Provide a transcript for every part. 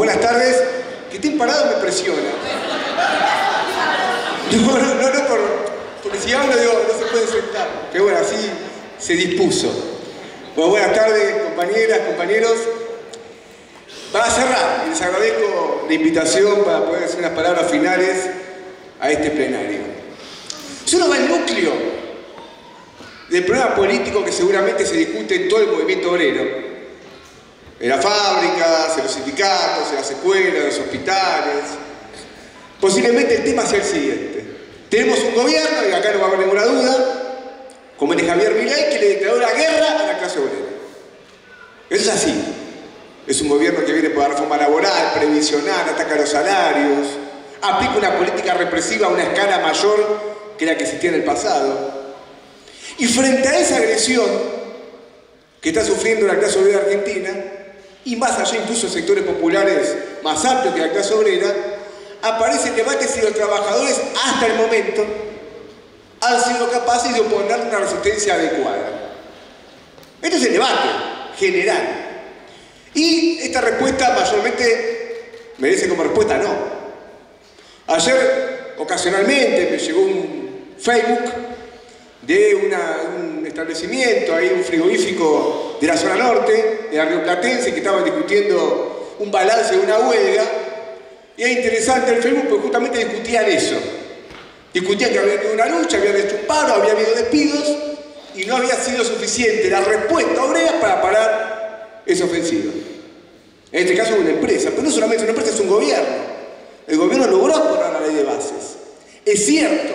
buenas tardes. Que estén parados me presiona. No, no, no, por, porque si hablo digo, no se puede sentar. Pero bueno, así se dispuso. Bueno, buenas tardes, compañeras, compañeros. Para cerrar, les agradezco la invitación para poder decir unas palabras finales a este plenario. Si uno va al núcleo del problema político que seguramente se discute en todo el movimiento obrero, en las fábricas, en los sindicatos, en las escuelas, en los hospitales, posiblemente el tema sea el siguiente. Tenemos un gobierno, y acá no va a haber ninguna duda, como el de Javier Milei, que le declaró la guerra a la clase obrera. Eso es así. Es un gobierno que viene por la reforma laboral, previsional, ataca los salarios, aplica una política represiva a una escala mayor que la que existía en el pasado. Y frente a esa agresión que está sufriendo la clase obrera argentina, y más allá incluso sectores populares más amplios que la clase obrera, aparece el debate si los trabajadores hasta el momento han sido capaces de oponer una resistencia adecuada. Este es el debate general. Y esta respuesta mayormente merece como respuesta no. Ayer, ocasionalmente, me llegó un Facebook de un establecimiento, ahí un frigorífico de la zona norte, de la Río Platense, que estaban discutiendo un balance de una huelga. Y es interesante el Facebook porque justamente discutían eso. Discutían que había habido una lucha, había hecho un paro, había habido despidos y no había sido suficiente la respuesta obrera para parar esa ofensiva. En este caso una empresa, pero no solamente una empresa, es un gobierno. El gobierno logró aprobar la ley de bases. Es cierto,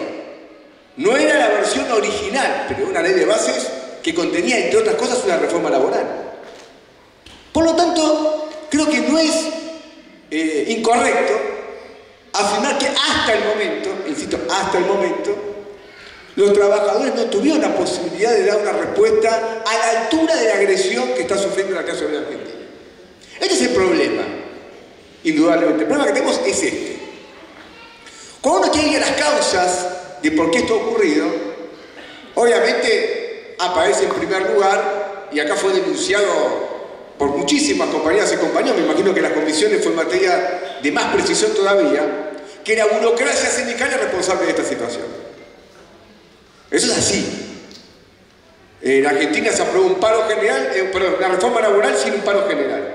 no era la versión original, pero una ley de bases que contenía, entre otras cosas, una reforma laboral. Por lo tanto, creo que no es eh, incorrecto afirmar que hasta el momento, insisto, hasta el momento, los trabajadores no tuvieron la posibilidad de dar una respuesta a la altura de la agresión que está sufriendo la clase obrera argentina. Este es el problema, indudablemente. El problema que tenemos es este. Cuando uno quiere las causas de por qué esto ha ocurrido, obviamente aparece en primer lugar, y acá fue denunciado por muchísimas compañías y compañeros, me imagino que las comisiones fue materia de más precisión todavía, que la burocracia sindical es responsable de esta situación. Eso es así. En Argentina se aprobó un paro general, eh, perdón, la reforma laboral sin un paro general.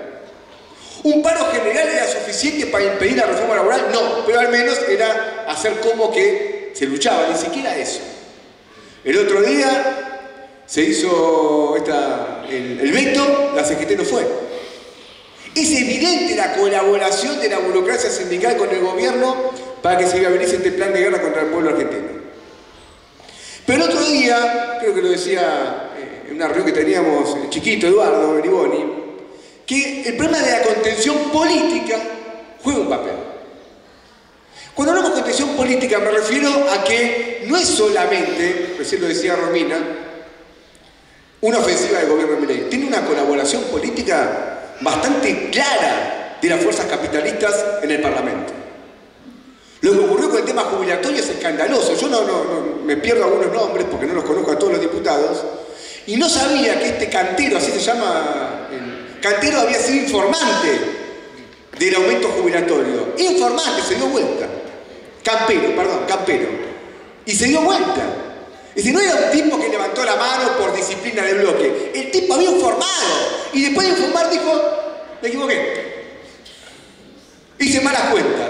¿Un paro general era suficiente para impedir la reforma laboral? No, pero al menos era hacer como que se luchaba, ni siquiera eso. El otro día se hizo esta, el, el veto, la CGT no fue. Es evidente la colaboración de la burocracia sindical con el gobierno para que se viabilice este plan de guerra contra el pueblo argentino. Pero el otro día, creo que lo decía eh, en una reunión que teníamos, el chiquito Eduardo Beriboni, que el problema de la contención política juega un papel. Cuando hablamos de contención política me refiero a que no es solamente, recién lo decía Romina, una ofensiva del gobierno de Milei, tiene una colaboración política bastante clara de las fuerzas capitalistas en el Parlamento. Lo que ocurrió con el tema jubilatorio es escandaloso. Yo no, me pierdo algunos nombres porque no los conozco a todos los diputados. Y no sabía que este cantero, así se llama, cantero había sido informante del aumento jubilatorio. Informante, se dio vuelta. Campero, perdón, campero. Y se dio vuelta. Decir, no era un tipo que levantó la mano por disciplina de bloque. El tipo había informado. Y después de informar dijo, me equivoqué. Hice malas cuentas.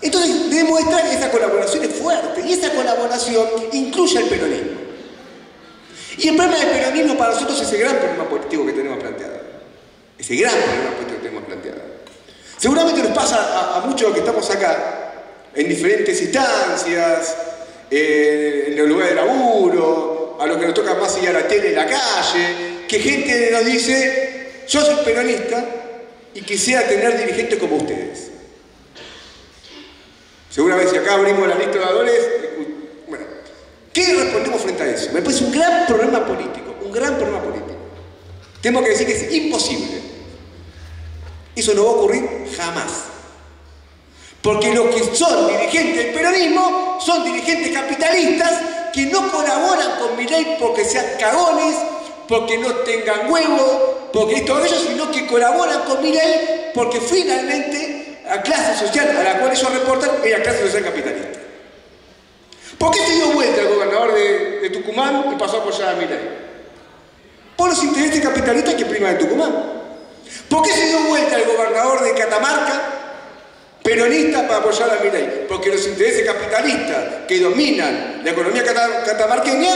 Entonces debemos mostrar que esa colaboración es fuerte y esa colaboración incluye al peronismo. Y el problema del peronismo para nosotros es el gran problema político que tenemos planteado. Ese gran problema político que tenemos planteado. Seguramente nos pasa a, a muchos que estamos acá, en diferentes instancias, eh, en el lugar de laburo, a los que nos toca más ir a la tele en la calle, que gente nos dice, yo soy peronista y quisiera tener dirigentes como ustedes. Seguramente si acá abrimos la lista de dadores, bueno, ¿qué respondemos frente a eso? Me parece un gran problema político, un gran problema político. Tengo que decir que es imposible. Eso no va a ocurrir jamás. Porque los que son dirigentes del peronismo son dirigentes capitalistas que no colaboran con mi ley porque sean cagones, porque no tengan huevo, porque es todo ello, sino que colaboran con Milei porque finalmente la clase social a la cual ellos reportan es la clase social capitalista. ¿Por qué se dio vuelta el gobernador de, Tucumán y pasó a apoyar a Milei? Por los intereses capitalistas que priman en Tucumán. ¿Por qué se dio vuelta el gobernador de Catamarca, peronista, para apoyar a Milei? Porque los intereses capitalistas que dominan la economía catamarqueña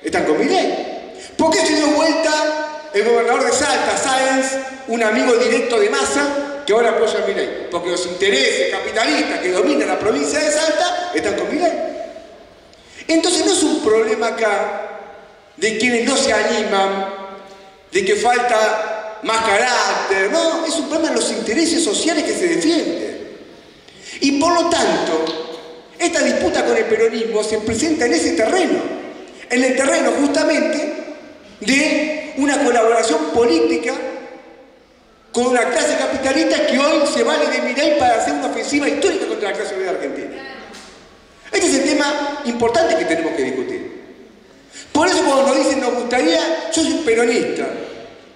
están con Milei. ¿Por qué se dio vuelta el gobernador de Salta, Sáenz, un amigo directo de Massa, que ahora apoya a Milei? Porque los intereses capitalistas que dominan la provincia de Salta están con Milei. Entonces no es un problema acá de quienes no se animan, de que falta más carácter, no, es un problema de los intereses sociales que se defienden. Y por lo tanto, esta disputa con el peronismo se presenta en ese terreno, en el terreno justamente de una colaboración política con una clase capitalista que hoy se vale de Mirai para hacer una ofensiva histórica contra la clase obrera argentina. Este es el tema importante que tenemos que discutir. Por eso cuando nos dicen nos gustaría, yo soy peronista,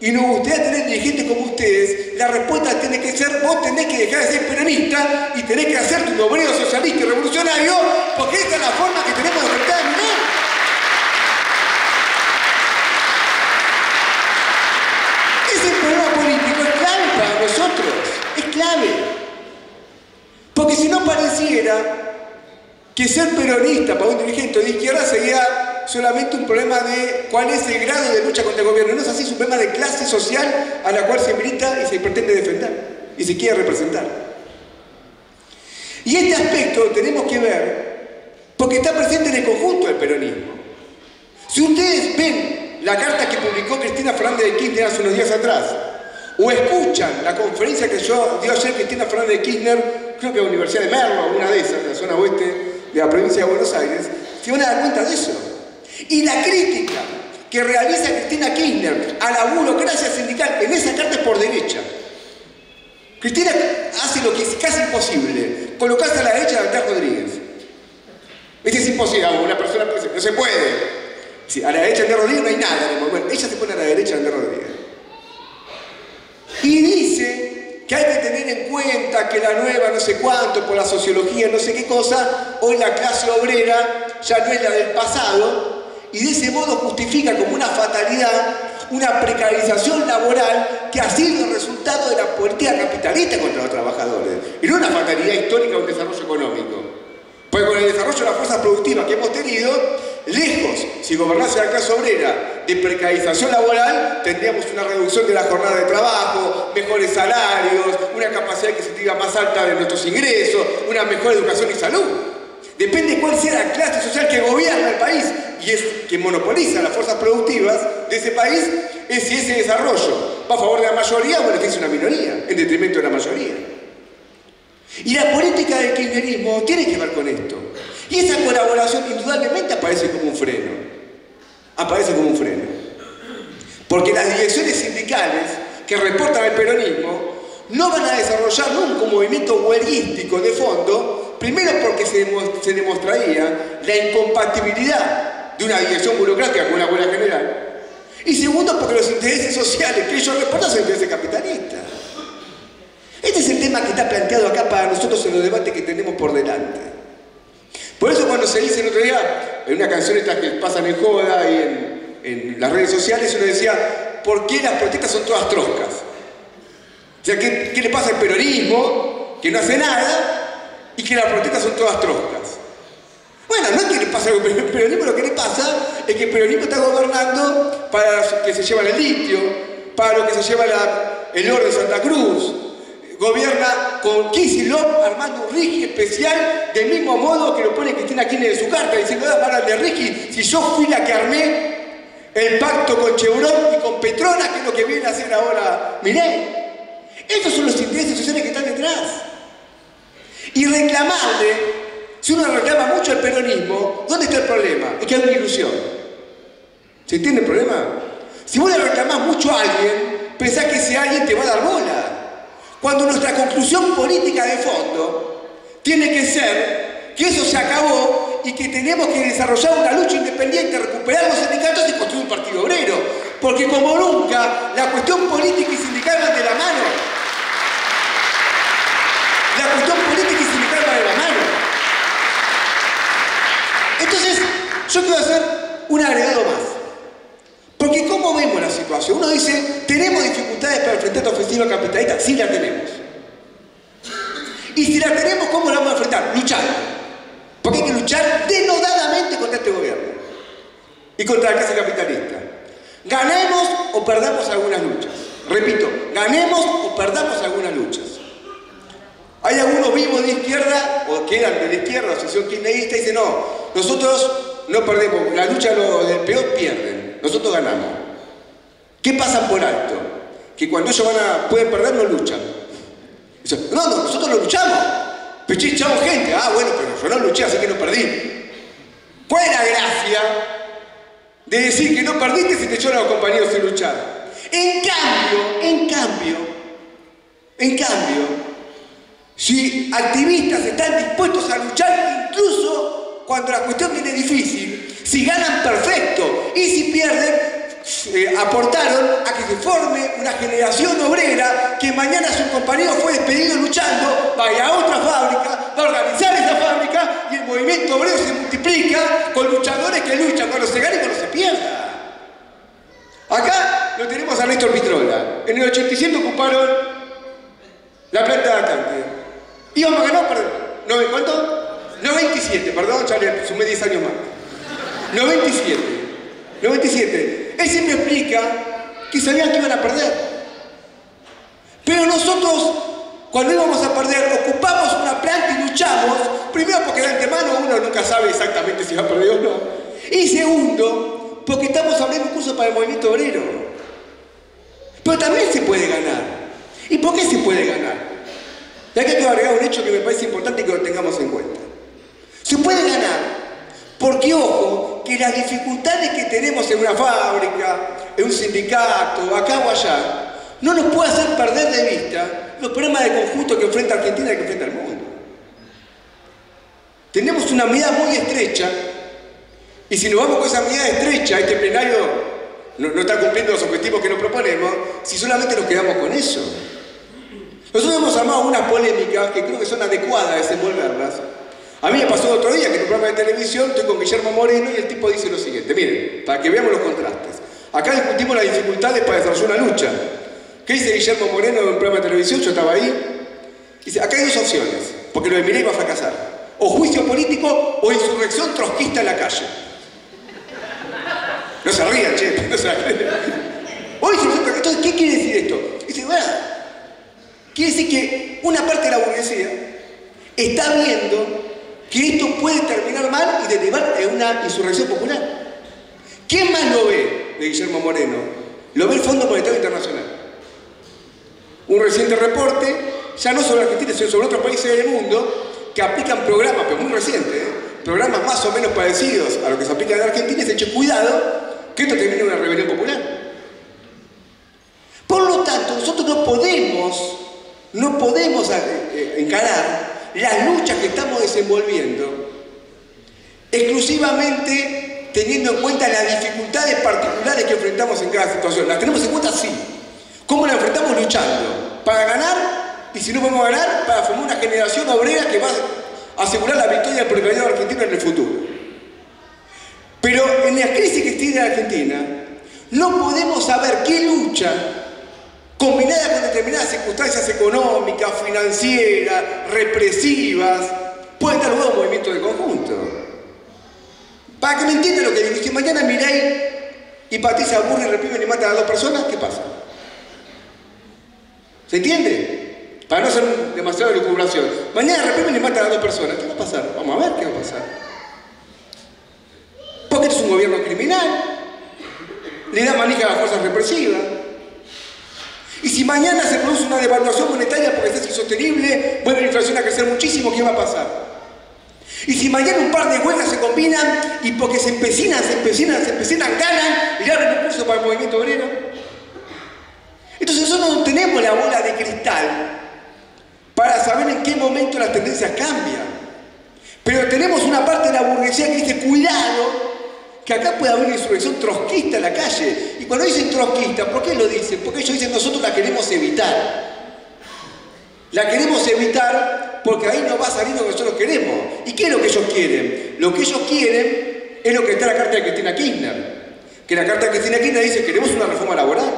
y nos gustaría tener dirigentes como ustedes, la respuesta tiene que ser, vos tenés que dejar de ser peronista y tenés que hacer tu obrero socialista y revolucionario, porque esta es la forma que tenemos de enfrentar a Ese problema político es clave para nosotros, es clave. Porque si no pareciera que ser peronista para un dirigente de izquierda sería solamente un problema de cuál es el grado de lucha contra el gobierno. No es así, es un problema de clase social a la cual se milita y se pretende defender y se quiere representar. Y este aspecto tenemos que ver porque está presente en el conjunto del peronismo. Si ustedes ven la carta que publicó Cristina Fernández de Kirchner hace unos días atrás, o escuchan la conferencia que yo dio ayer Cristina Fernández de Kirchner, creo que en la Universidad de Merlo, una de esas, de la zona oeste de la provincia de Buenos Aires, se van a dar cuenta de eso. Y la crítica que realiza Cristina Kirchner a la burocracia sindical en esa carta es por derecha. Cristina hace lo que es casi imposible, colocarse a la derecha de Andrés Rodríguez. Esto es imposible, una persona no se puede. a la derecha de Andrés Rodríguez no hay nada Bueno, ella se pone a la derecha de Andrés Rodríguez. Y dice que hay que tener en cuenta que la nueva no sé cuánto, por la sociología, no sé qué cosa, hoy la clase obrera ya no es la del pasado, y de ese modo justifica como una fatalidad una precarización laboral que ha sido el resultado de la política capitalista contra los trabajadores y no una fatalidad histórica de un desarrollo económico. Pues con el desarrollo de la fuerza productiva que hemos tenido, lejos, si gobernase la clase obrera, de precarización laboral, tendríamos una reducción de la jornada de trabajo, mejores salarios, una capacidad adquisitiva más alta de nuestros ingresos, una mejor educación y salud. Depende cuál sea la clase social que gobierna el país y es que monopoliza las fuerzas productivas de ese país, es si ese desarrollo va a favor de la mayoría o beneficia a una minoría, en detrimento de la mayoría. Y la política del kirchnerismo tiene que ver con esto. Y esa colaboración indudablemente aparece como un freno. Aparece como un freno. Porque las direcciones sindicales que reportan el peronismo no van a desarrollar nunca un movimiento huelguístico de fondo, primero porque se, demostraría la incompatibilidad de una dirección burocrática con una buena general, y segundo porque los intereses sociales que ellos reportan son intereses capitalistas. Este es el tema que está planteado acá para nosotros en los debates que tenemos por delante. Por eso cuando se dice el otro día, en una canción esta que pasan en joda y en, en las redes sociales, uno decía, ¿por qué las protestas son todas troscas? O sea, ¿qué, le pasa al peronismo? Que no hace nada y que las protestas son todas troscas. Bueno, no es que le pasa algo al peronismo, lo que le pasa es que el peronismo está gobernando para lo que se lleva el litio, para lo que se lleva el oro de Santa Cruz. Gobierna con Kicillof armando un RIGI especial del mismo modo que lo pone Cristina Kirchner en su carta, diciendo, ah, de RIGI, si yo fui la que armé el pacto con Chevron y con Petronas, que es lo que viene a hacer ahora Mireille. Estos son los intereses sociales que están detrás. Y reclamarle, si uno reclama mucho al peronismo, ¿dónde está el problema? Es que hay una ilusión. ¿Se entiende el problema? Si vos le reclamás mucho a alguien, pensás que ese alguien te va a dar bola. Cuando nuestra conclusión política de fondo tiene que ser que eso se acabó y que tenemos que desarrollar una lucha independiente, recuperar los sindicatos y construir un partido obrero. Porque como nunca, la cuestión política y sindical van de la mano. La cuestión política y sindical va de la mano. Entonces, yo quiero hacer un agregado más. Porque ¿cómo vemos la situación? Uno dice, ¿tenemos dificultades para enfrentar esta ofensiva capitalista? Sí la tenemos. Y si la tenemos, ¿cómo la vamos a enfrentar? Luchando. Porque hay que luchar denodadamente contra este gobierno y contra la clase capitalista. Ganemos o perdamos algunas luchas. Repito, ganemos o perdamos algunas luchas. Hay algunos vivos de izquierda, o que eran de la izquierda, la asociación kirchnerista, y dicen, no, nosotros no perdemos, la lucha del peor pierden, nosotros ganamos. ¿Qué pasa por alto? Que cuando ellos van a, pueden perder, no luchan. No, no, nosotros lo luchamos. Pero echamos gente. Ah, bueno, pero yo no luché, así que no perdí. ¿Cuál es la gracia de decir que no perdiste si te echó los compañeros sin luchar? En cambio, en cambio, en cambio, si activistas están dispuestos a luchar incluso cuando la cuestión viene difícil, si ganan perfecto y si pierden, eh, aportaron a que se forme una generación obrera que mañana su compañero fue despedido luchando, vaya a otra fábrica, va a organizar esa fábrica y el movimiento obrero se multiplica con luchadores que luchan cuando se gana y cuando se pierda. Acá lo tenemos a Néstor Pitrola. En el 87 ocuparon la planta de Atante. Íbamos a ganar, perdón. ¿No, ¿Cuánto? 97, perdón, ya le sumé 10 años más. 97. 97. Él siempre explica que sabían que iban a perder. Pero nosotros, cuando íbamos a perder, ocupamos una planta y luchamos. Primero porque de antemano uno nunca sabe exactamente si va a perder o no. Y segundo, porque estamos abriendo un curso para el movimiento obrero. Pero también se puede ganar. ¿Y por qué se puede ganar? Y aquí quiero agregar un hecho que me parece importante que lo tengamos en cuenta. Se puede ganar porque, ojo, que las dificultades que tenemos en una fábrica, en un sindicato, acá o allá, no nos puede hacer perder de vista los problemas de conjunto que enfrenta Argentina y que enfrenta el mundo. Tenemos una mirada muy estrecha y si nos vamos con esa mirada estrecha, este plenario no, no está cumpliendo los objetivos que nos proponemos, si solamente nos quedamos con eso. Nosotros hemos armado unas polémicas que creo que son adecuadas desenvolverlas. A mí me pasó otro día que en un programa de televisión estoy con Guillermo Moreno y el tipo dice lo siguiente, miren, para que veamos los contrastes. Acá discutimos las dificultades para desarrollar una lucha. ¿Qué dice Guillermo Moreno en un programa de televisión? Yo estaba ahí. Dice, acá hay dos opciones, porque lo de Mireille va a fracasar. O juicio político o insurrección trotskista en la calle. No se rían, che, no se rían. Hoy, entonces, ¿qué quiere decir esto? Dice, bueno, Quiere decir que una parte de la burguesía está viendo que esto puede terminar mal y derivar en una insurrección popular. ¿Quién más lo ve de Guillermo Moreno? Lo ve el Fondo Monetario Internacional. Un reciente reporte, ya no sobre Argentina, sino sobre otros países del mundo, que aplican programas, pero muy recientes, ¿eh? programas más o menos parecidos a lo que se aplica en Argentina, y se eche cuidado que esto termine en una rebelión popular. Por lo tanto, nosotros no podemos no podemos eh, eh, encarar las luchas que estamos desenvolviendo exclusivamente teniendo en cuenta las dificultades particulares que enfrentamos en cada situación. Las tenemos en cuenta sí. ¿Cómo las enfrentamos? Luchando. Para ganar, y si no podemos ganar, para formar una generación obrera que va a asegurar la victoria del proletariado argentino en el futuro. Pero en la crisis que tiene Argentina, no podemos saber qué lucha combinada con determinadas circunstancias económicas, financieras, represivas, pueden dar lugar a un movimiento de conjunto. Para que me entiendan lo que digo, si mañana miráis y Patricia aburre y reprimen y matan a dos personas, ¿qué pasa? ¿Se entiende? Para no hacer demasiada lucubración. Mañana reprimen y matan a dos personas, ¿qué va a pasar? Vamos a ver qué va a pasar. Porque esto es un gobierno criminal, le da manija a las fuerzas represivas. Y si mañana se produce una devaluación monetaria porque es insostenible, vuelve la inflación a crecer muchísimo, ¿qué va a pasar? Y si mañana un par de huelgas se combinan y porque se empecinan, se empecinan, se empecinan, ganan y abren un curso para el movimiento obrero. Entonces nosotros no tenemos la bola de cristal para saber en qué momento las tendencias cambian. Pero tenemos una parte de la burguesía que dice, cuidado, que acá puede haber una insurrección trotskista en la calle. Y cuando dicen trotskista, ¿por qué lo dicen? Porque ellos dicen nosotros la queremos evitar. La queremos evitar porque ahí no va a salir lo que nosotros queremos. ¿Y qué es lo que ellos quieren? Lo que ellos quieren es lo que está en la carta de Cristina Kirchner. Que la carta de Cristina Kirchner dice queremos una reforma laboral.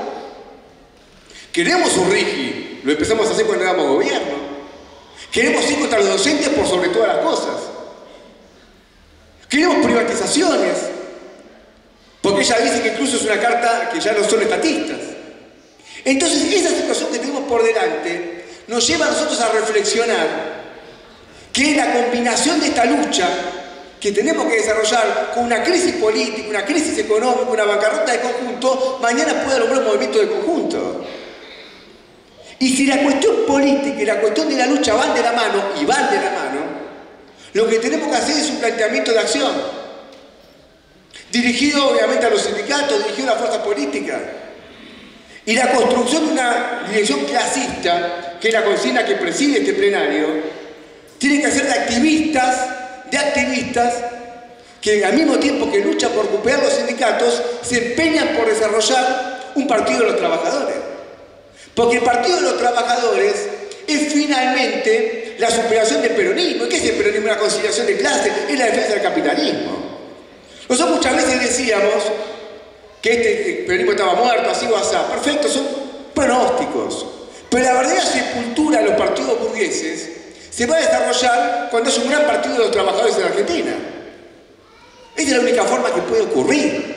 Queremos un RIGI. Lo empezamos a hacer cuando éramos gobierno. Queremos ir contra los docentes por sobre todas las cosas. Queremos privatizaciones. Porque ella dice que incluso es una carta que ya no son estatistas. Entonces, esa situación que tenemos por delante nos lleva a nosotros a reflexionar que la combinación de esta lucha que tenemos que desarrollar con una crisis política, una crisis económica, una bancarrota de conjunto, mañana puede lograr un movimiento de conjunto. Y si la cuestión política y la cuestión de la lucha van de la mano, y van de la mano, lo que tenemos que hacer es un planteamiento de acción, dirigido obviamente a los sindicatos, dirigido a la fuerza política, y la construcción de una dirección clasista, que es la consigna que preside este plenario, tiene que ser de activistas, de activistas que al mismo tiempo que luchan por recuperar los sindicatos, se empeñan por desarrollar un partido de los trabajadores. Porque el Partido de los Trabajadores es finalmente la superación del peronismo. ¿Y qué es el peronismo? La conciliación de clases, es la defensa del capitalismo. Decíamos que este peronismo estaba muerto, así o así. Perfecto, son pronósticos. Pero la verdadera sepultura de los partidos burgueses se va a desarrollar cuando haya un gran partido de los trabajadores en Argentina. Esa es la única forma que puede ocurrir.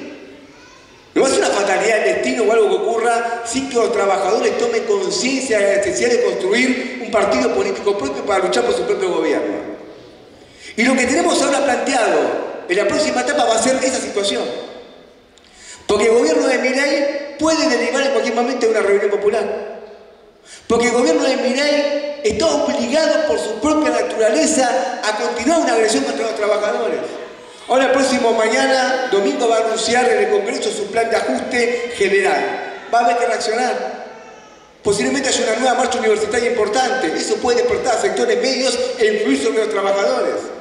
No ser una fatalidad del destino o algo que ocurra sin que los trabajadores tomen conciencia de la necesidad de construir un partido político propio para luchar por su propio gobierno. Y lo que tenemos ahora planteado en la próxima etapa va a ser esa situación. Porque el gobierno de Milei puede derivar en cualquier momento a una reunión popular. Porque el gobierno de Milei está obligado por su propia naturaleza a continuar una agresión contra los trabajadores. Ahora el próximo mañana, domingo, va a anunciar en el Congreso su plan de ajuste general. Va a haber que reaccionar. Posiblemente haya una nueva marcha universitaria importante. Eso puede despertar a sectores medios e influir sobre los trabajadores.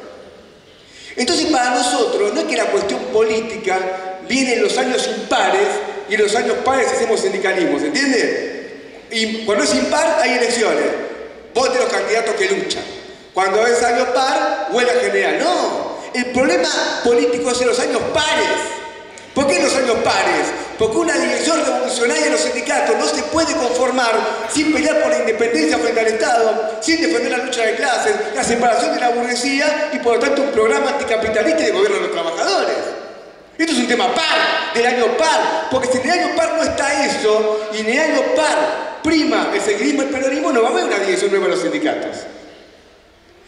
Entonces, para nosotros, no es que la cuestión política viene en los años impares y en los años pares hacemos sindicalismo, ¿se entiende? Y cuando es impar, hay elecciones. Vote los candidatos que luchan. Cuando es año par, huela general. No, el problema político es en los años pares. ¿Por qué en los años pares? Porque una dirección revolucionaria de los sindicatos no se puede conformar sin pelear por la independencia frente al Estado, sin defender la lucha de clases, la separación de la burguesía y por lo tanto un programa anticapitalista de gobierno de los trabajadores. Esto es un tema par, del año par, porque si en el año par no está eso y en el año par prima el seguidismo y el peronismo, no va a haber una dirección nueva de los sindicatos.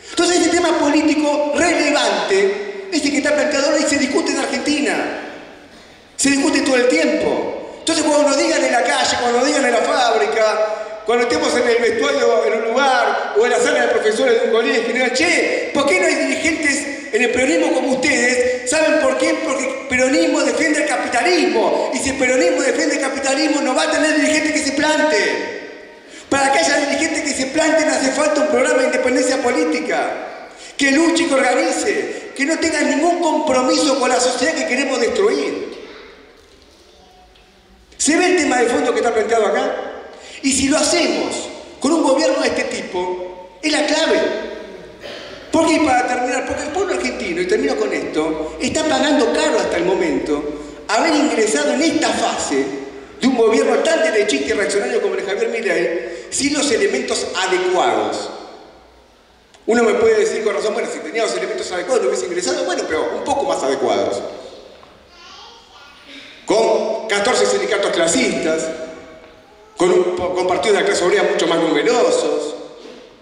Entonces este tema político relevante es el que está planteado ahora y se discute en Argentina. Se discute todo el tiempo. Entonces cuando nos digan en la calle, cuando nos digan en la fábrica, cuando estemos en el vestuario en un lugar o en la sala de profesores de un colegio que digan, che, ¿por qué no hay dirigentes en el peronismo como ustedes? ¿Saben por qué? Porque el peronismo defiende el capitalismo. Y si el peronismo defiende el capitalismo, no va a tener dirigentes que se planten. Para que haya dirigentes que se planten hace falta un programa de independencia política, que luche y que organice, que no tenga ningún compromiso con la sociedad que queremos destruir. ¿Se ve el tema de fondo que está planteado acá? Y si lo hacemos con un gobierno de este tipo, es la clave. ¿Por qué? Para terminar, porque el pueblo argentino, y termino con esto, está pagando caro hasta el momento haber ingresado en esta fase de un gobierno tan derechista y reaccionario como el Javier Milei, sin los elementos adecuados. Uno me puede decir con razón, bueno, si tenía los elementos adecuados, lo hubiese ingresado, bueno, pero un poco más adecuados. Con 14 sindicatos clasistas, con, un, partidos de la clase obrera mucho más numerosos.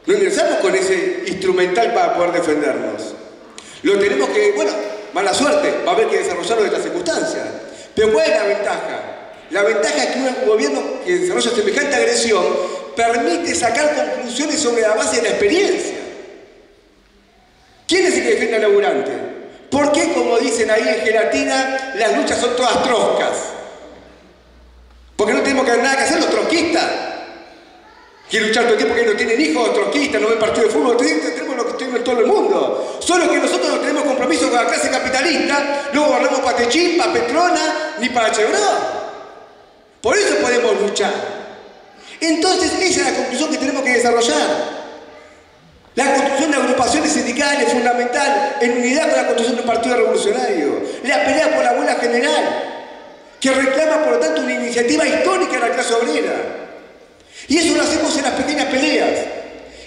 No ingresamos con ese instrumental para poder defendernos. Lo tenemos que, bueno, mala suerte, va a haber que desarrollarlo de estas circunstancias. Pero ¿cuál es la ventaja? La ventaja es que un gobierno que desarrolla semejante agresión permite sacar conclusiones sobre la base de la experiencia. ¿Quién es el que defiende al laburante? ¿Por qué, como dicen ahí en gelatina, las luchas son todas troscas? Porque no tenemos que nada que hacer los trotskistas. Quieren luchar todo el tiempo porque no tienen hijos trotskistas, no ven partido de fútbol, tenemos lo que tenemos en todo el mundo. Solo que nosotros no tenemos compromiso con la clase capitalista, no gobernamos para Techín, para Petrona, ni para Chevron. Por eso podemos luchar. Entonces, esa es la conclusión que tenemos que desarrollar. La construcción de agrupaciones sindicales es fundamental en unidad con la construcción de un partido revolucionario. La pelea por la buena general, que reclama por lo tanto una iniciativa histórica de la clase obrera. Y eso lo hacemos en las pequeñas peleas.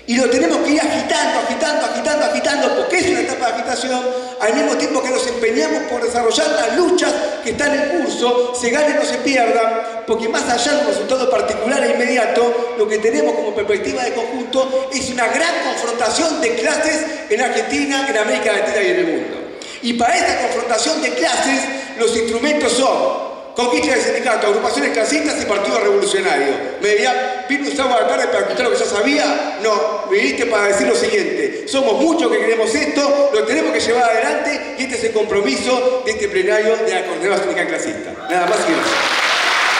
Y lo tenemos que ir agitando, agitando, agitando, agitando, porque es una etapa de agitación, al mismo tiempo que nos empeñamos por desarrollar las luchas que están en curso, se ganen o se pierdan, porque más allá de un resultado particular e inmediato, lo que tenemos como perspectiva de conjunto es una gran confrontación de clases en Argentina, en América Latina y en el mundo. Y para esta confrontación de clases, los instrumentos son conquista del sindicato, agrupaciones clasistas y partido revolucionario. Me diría, vino sábado a la tarde para escuchar lo que ya sabía. No, viniste para decir lo siguiente. Somos muchos que queremos esto, lo tenemos que llevar adelante y este es el compromiso de este plenario de la Coordinadora Sindical Clasista. Nada más que eso.